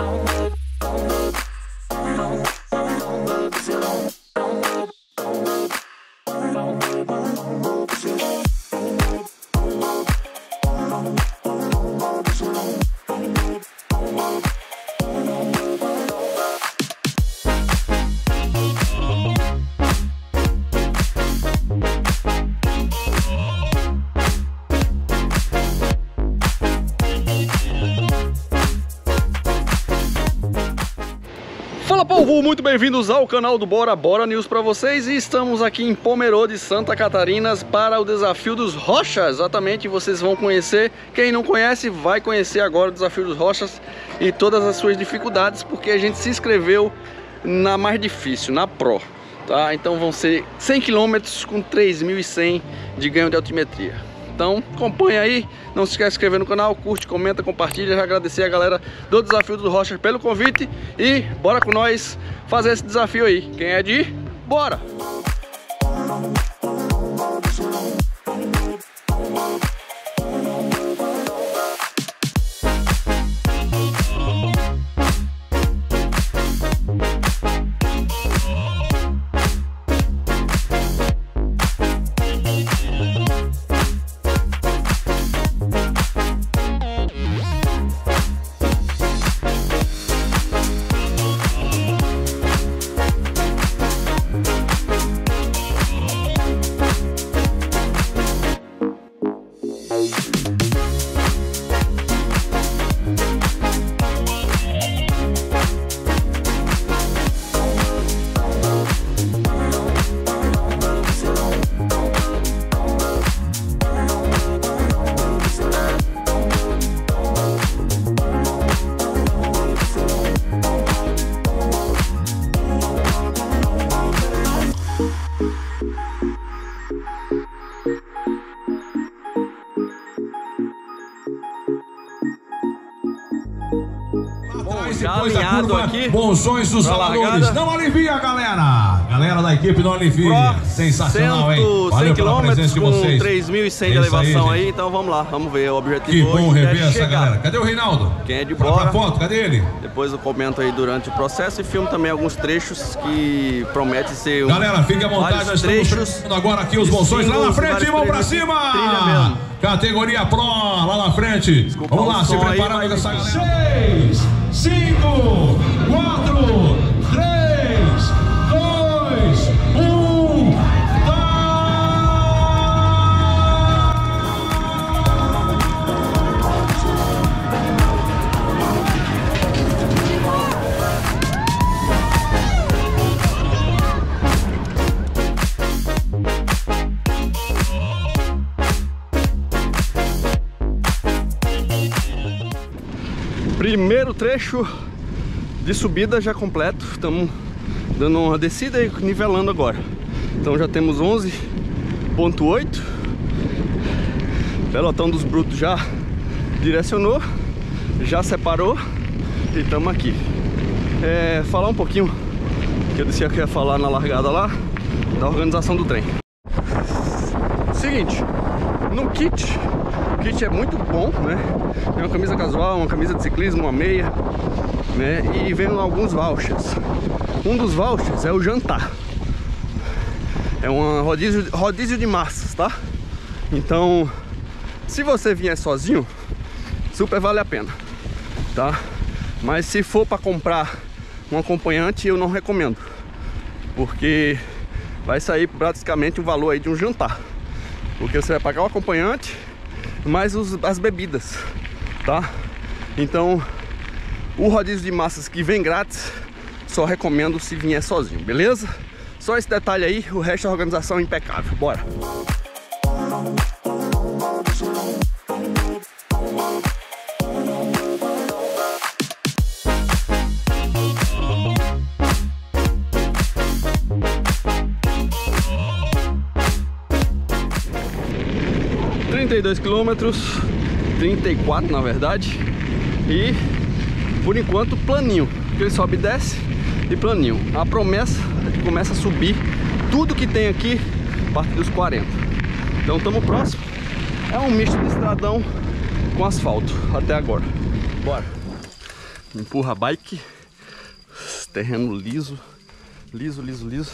I Fala povo, muito bem-vindos ao canal do Bora Bora News para vocês e estamos aqui em Pomerode, Santa Catarina para o desafio dos Rochas, exatamente, vocês vão conhecer, quem não conhece vai conhecer agora o desafio dos Rochas e todas as suas dificuldades porque a gente se inscreveu na mais difícil, na Pro, tá? Então vão ser 100 km com 3.100 de ganho de altimetria. Então acompanha aí, não se esquece de inscrever no canal, curte, comenta, compartilha. Já agradecer a galera do Desafio dos Rochas pelo convite e bora com nós fazer esse desafio aí. Quem é de ir, bora! Curva, aqui Bolsões dos largada. Não alivia, galera. Galera da equipe não alivia. Pro, Sensacional, hein? 100 Valeu pela km presença de vocês. 3.100 de É aí, elevação aí, gente. então vamos lá, vamos ver o objetivo Que hoje bom é rever essa chegar. galera. Cadê o Reinaldo? Quem é de Bora pra foto, cadê ele? Depois eu comento aí durante o processo e filmo também alguns trechos que prometem ser um, Galera, fique à vontade, nós trechos. agora aqui os bolsões lá na frente, mão pra cima! trilha mesmo. Categoria Pro, lá na frente. Desculpa Vamos lá, se aí, preparando com essa galera. 6, 5, 4, Primeiro trecho de subida já completo. Estamos dando uma descida e nivelando agora. Então já temos 11.8. Pelotão dos brutos já direcionou, já separou e estamos aqui. É, falar um pouquinho que eu disse que ia falar na largada lá da organização do trem. Seguinte, no kit, kit é muito bom, né? Tem uma camisa casual, uma camisa de ciclismo, uma meia, né? E vem alguns vouchers. Um dos vouchers é o jantar. É um rodízio, rodízio de massas, tá? Então, se você vier sozinho, super vale a pena, tá? Mas se for para comprar um acompanhante, eu não recomendo, porque vai sair praticamente o valor aí de um jantar, porque você vai pagar o acompanhante mais os- as bebidas, tá? Então, o rodízio de massas que vem grátis, só recomendo se vier sozinho, beleza? Só esse detalhe aí, o resto da organização é impecável. Bora! Trinta e dois quilômetros, 34 na verdade, e por enquanto planinho, porque ele sobe e desce e planinho. A promessa é que começa a subir tudo que tem aqui a partir dos 40. Então estamos próximo. É um misto de estradão com asfalto até agora. Bora. Empurra a bike. Terreno liso. Liso, liso, liso.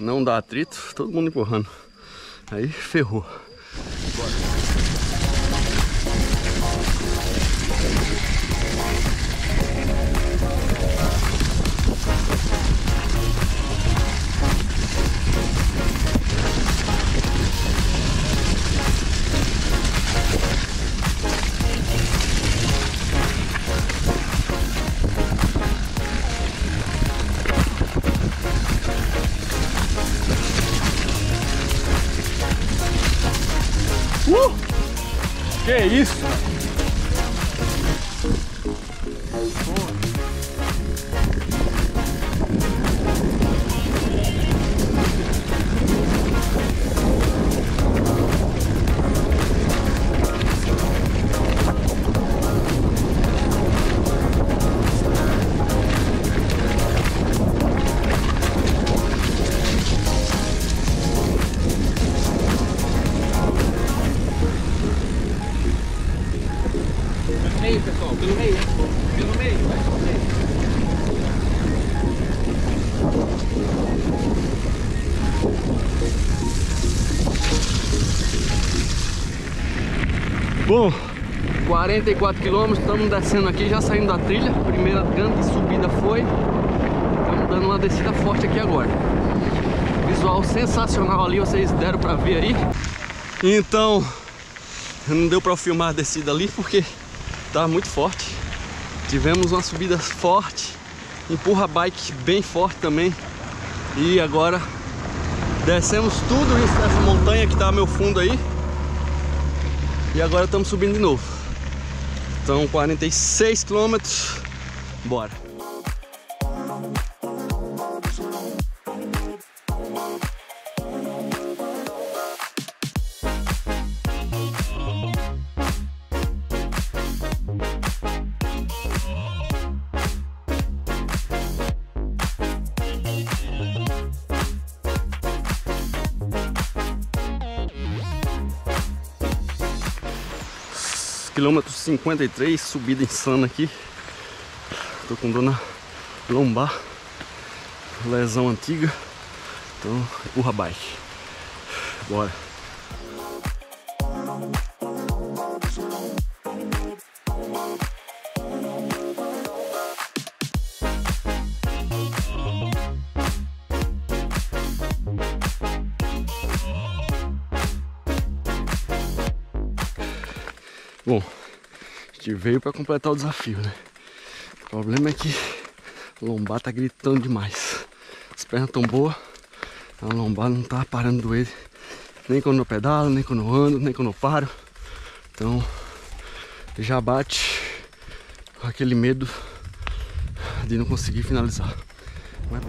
Não dá atrito. Todo mundo empurrando. Aí ferrou. Bora. Que isso? Bom, 44 quilômetros, estamos descendo aqui, já saindo da trilha. Primeira grande subida foi. Estamos dando uma descida forte aqui agora. Visual sensacional ali, vocês deram pra ver aí. Então, não deu pra filmar a descida ali porque estava muito forte. Tivemos uma subida forte, empurra bike bem forte também. E agora descemos tudo isso, essa montanha que tá ao meu fundo aí. E agora estamos subindo de novo. Então 46 quilômetros. Bora. Quilômetro 53, subida insana aqui. Tô com dona lombar, lesão antiga. Então, empurra bike. Bora. Gente veio para completar o desafio, né? O problema é que a lombar tá gritando demais. As pernas tão boas, a lombar não tá parando de doer. Nem quando eu pedalo, nem quando eu ando, nem quando eu paro. Então já bate aquele medo de não conseguir finalizar. Vai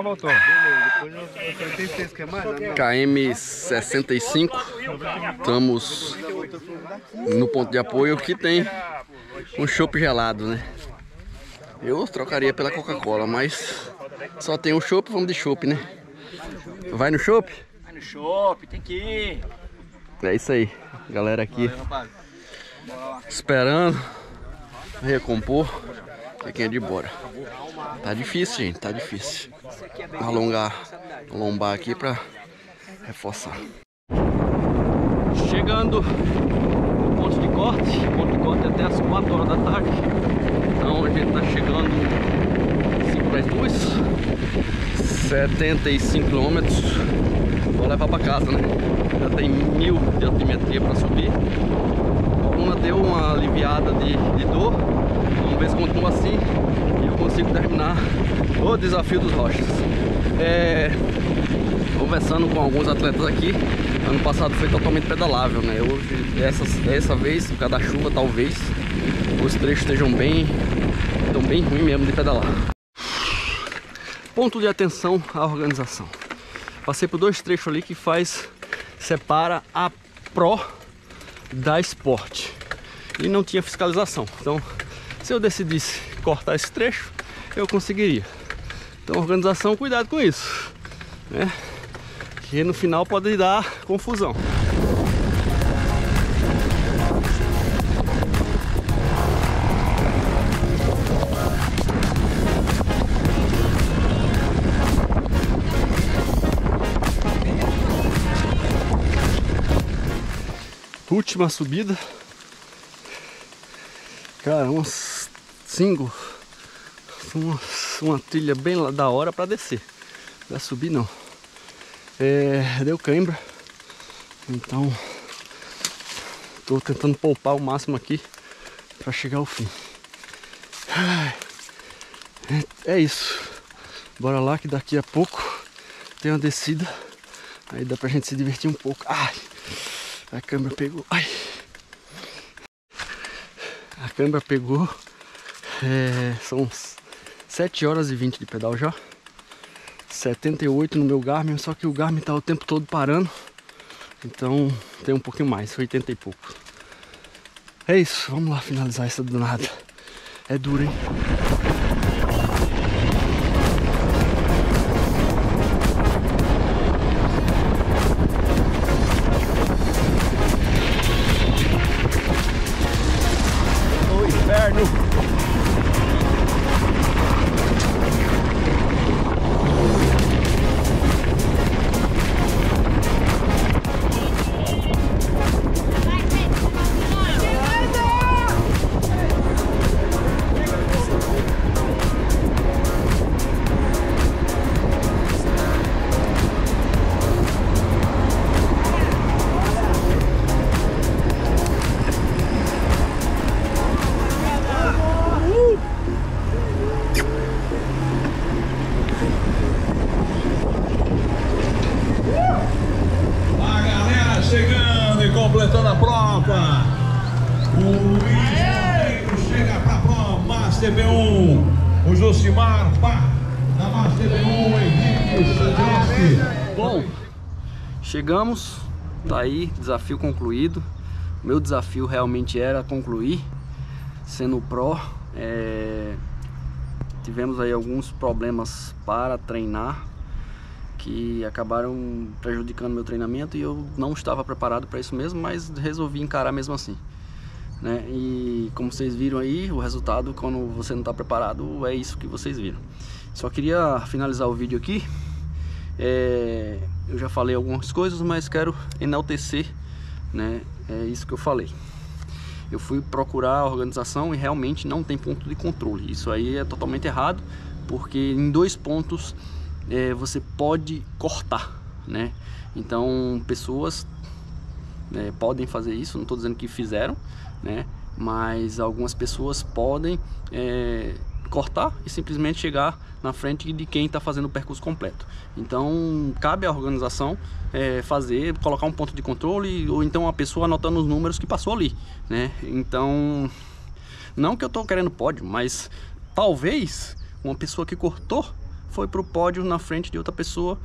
embora. voltou. KM 65. Estamos no ponto de apoio que tem um chopp gelado, né? Eu trocaria pela Coca-Cola, mas só tem um chopp, vamos de chopp, né? Vai no chopp? Vai no chopp, tem que ir. É isso aí, galera aqui esperando recompor. Quem é de bora. Tá difícil, gente, tá difícil. Alongar a lombar aqui pra reforçar. Chegando no ponto de corte, ponto de corte é até as 4 horas da tarde. Então a gente tá chegando para Itus 75 quilômetros Vou levar para casa, né? Já tem mil de altimetria para subir A coluna deu uma aliviada de, de dor Vamos ver se continua assim E eu consigo terminar o desafio dos rochas é, Conversando com alguns atletas aqui Ano passado foi totalmente pedalável, né? Hoje, essa, essa vez, por causa da chuva, talvez Os trechos estejam bem Estão bem ruim mesmo de pedalar Ponto de atenção à organização. Passei por dois trechos ali que faz separa a Pro da Sport e não tinha fiscalização. Então, se eu decidisse cortar esse trecho, eu conseguiria. Então, organização, cuidado com isso, né? Que no final pode dar confusão. última subida. Cara, umas single. Uma, uma trilha bem da hora para descer. Pra subir não. É, deu cãibra. Então tô tentando poupar o máximo aqui para chegar ao fim. É, é isso. Bora lá que daqui a pouco tem uma descida. Aí dá pra gente se divertir um pouco. Ai. A câmera pegou. Ai. Câmera pegou. É, são 7 horas e 20 de pedal já. 78 no meu Garmin, só que o Garmin tá o tempo todo parando. Então tem um pouquinho mais, 80 e pouco. É isso, vamos lá finalizar essa do nada. É duro, hein? TV1, o Josimar Pá, da Mar TV1, Henrique Sandrowski. Bom, chegamos, tá aí, desafio concluído. Meu desafio realmente era concluir, sendo pró. É... Tivemos aí alguns problemas para treinar, que acabaram prejudicando meu treinamento e eu não estava preparado para isso mesmo, mas resolvi encarar mesmo assim. Né? E como vocês viram aí, o resultado quando você não está preparado é isso que vocês viram. Só queria finalizar o vídeo aqui. É, eu já falei algumas coisas, mas quero enaltecer, né? É isso que eu falei. Eu fui procurar a organização e realmente não tem ponto de controle. Isso aí é totalmente errado, porque em dois pontos é, você pode cortar, né? Então pessoas é, podem fazer isso, não estou dizendo que fizeram, né? Mas algumas pessoas podem é, cortar e simplesmente chegar na frente de quem está fazendo o percurso completo. Então cabe à organização é, fazer, colocar um ponto de controle ou então a pessoa anotando os números que passou ali, né? Então não que eu estou querendo pódio, mas talvez uma pessoa que cortou foi para o pódio na frente de outra pessoa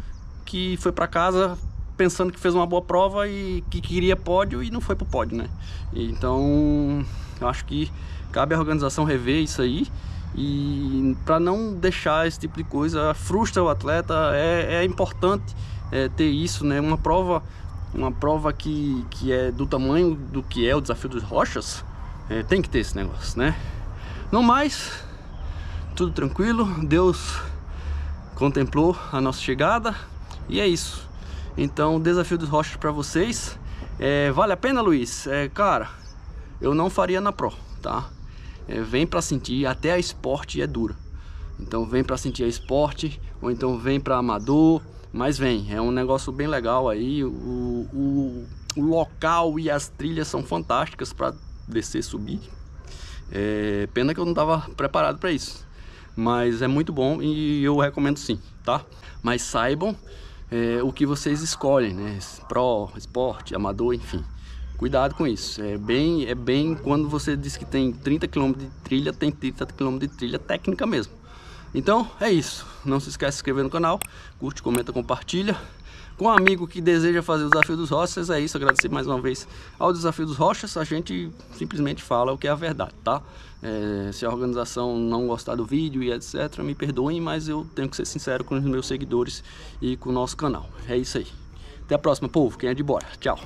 que foi para casa pensando que fez uma boa prova e que queria pódio e não foi para o pódio, né? Então, eu acho que cabe à organização rever isso aí e para não deixar esse tipo de coisa frustra o atleta, é, é importante é, ter isso, né? Uma prova, uma prova que, que é do tamanho do que é o desafio dos rochas, é, tem que ter esse negócio, né? No mais, tudo tranquilo, Deus contemplou a nossa chegada e é isso. Então o desafio dos rochas para vocês é, vale a pena Luiz? É, cara, eu não faria na Pro, tá? É, vem para sentir, até a esporte é dura. Então vem para sentir a esporte, ou então vem para amador, mas vem, é um negócio bem legal aí, o, o, o local e as trilhas são fantásticas para descer, subir. É, pena que eu não estava preparado para isso, mas é muito bom e eu recomendo sim, tá? Mas saibam é, o que vocês escolhem, né? Pro, esporte, amador, enfim. Cuidado com isso. É bem, é bem quando você diz que tem 30 km de trilha, tem 30 km de trilha técnica mesmo. Então é isso. Não se esqueça de se inscrever no canal, curte, comenta, compartilha. Com um amigo que deseja fazer o desafio dos rochas, é isso. Agradecer mais uma vez ao desafio dos rochas. A gente simplesmente fala o que é a verdade, tá? É, se a organização não gostar do vídeo e etc, me perdoem, mas eu tenho que ser sincero com os meus seguidores e com o nosso canal. É isso aí. Até a próxima, povo. Quem é de bora. Tchau.